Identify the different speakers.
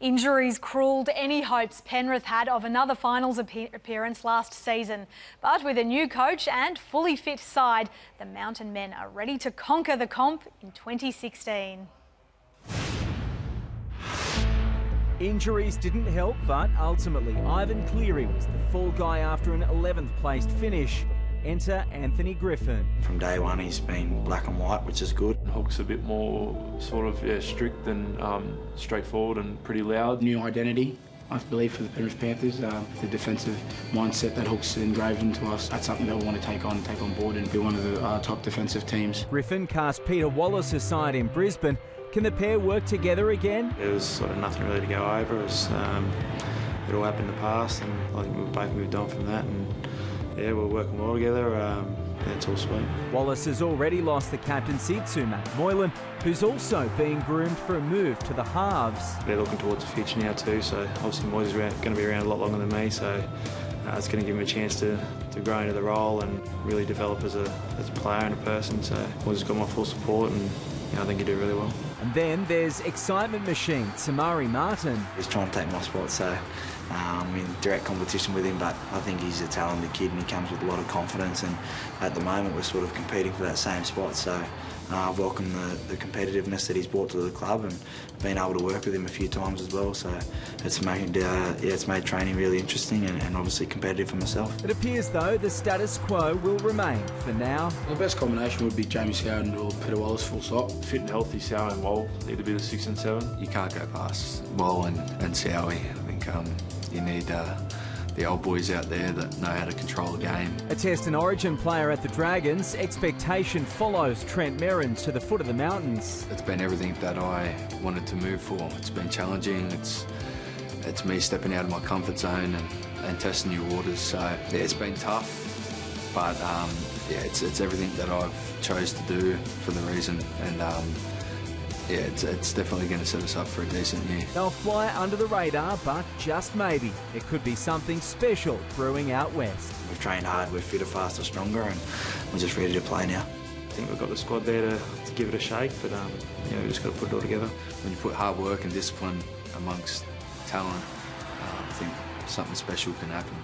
Speaker 1: Injuries cruelled any hopes Penrith had of another finals appearance last season. But with a new coach and fully fit side, the Mountain Men are ready to conquer the comp in 2016.
Speaker 2: Injuries didn't help, but ultimately Ivan Cleary was the fall guy after an 11th placed finish. Enter Anthony Griffin.
Speaker 3: From day one, he's been black and white, which is good.
Speaker 4: Hook's a bit more sort of yeah, strict and um, straightforward and pretty loud.
Speaker 5: New identity. I believe for the Penrith Panthers, uh, the defensive mindset that Hook's engraved into us, that's something that we want to take on, take on board and be one of the uh, top defensive teams.
Speaker 2: Griffin cast Peter Wallace aside in Brisbane. Can the pair work together again?
Speaker 6: There was sort of nothing really to go over. It, was, um, it all happened in the past, and I think we both moved on from that. And yeah, we're working well together. Um, it's all sweet.
Speaker 2: Wallace has already lost the captaincy to Matt Moylan, who's also being groomed for a move to the halves.
Speaker 6: They're looking towards the future now too, so obviously Moy's going to be around a lot longer than me, so uh, it's going to give him a chance to, to grow into the role and really develop as a, as a player and a person. So Moy's got my full support and you know, I think he did really well.
Speaker 2: And then there's excitement machine, Te Maire Martin.
Speaker 3: He's trying to take my spot, so I'm um, in direct competition with him, but I think he's a talented kid and he comes with a lot of confidence. And at the moment, we're sort of competing for that same spot. So uh, I've welcomed the, the, competitiveness that he's brought to the club and been able to work with him a few times as well. So it's made, uh, yeah, it's made training really interesting and, and, obviously competitive for myself.
Speaker 2: It appears, though, the status quo will remain for now.
Speaker 5: The best combination would be Jamie Soward or Peter Wallace full stop.
Speaker 4: Fit and healthy, Soward and Wall need to be the six and seven.
Speaker 7: You can't go past Wall and, and Sowie. I think um, you need uh, the old boys out there that know how to control a game.
Speaker 2: A Test and Origin player at the Dragons, expectation follows Trent Merrin to the foot of the mountains.
Speaker 7: It's been everything that I wanted to move for. It's been challenging. It's it's me stepping out of my comfort zone and, and testing new waters. So yeah, it's been tough, but um, yeah, it's it's everything that I've chose to do for the reason and. Um, yeah, it's, it's definitely going to set us up for a decent year.
Speaker 2: They'll fly under the radar, but just maybe it could be something special brewing out west.
Speaker 3: We've trained hard, we're fitter, faster, stronger, and we're just ready to play now.
Speaker 6: I think we've got the squad there to, to give it a shake, but um, yeah, we've just got to put it all together.
Speaker 7: When you put hard work and discipline amongst talent, uh, I think something special can happen.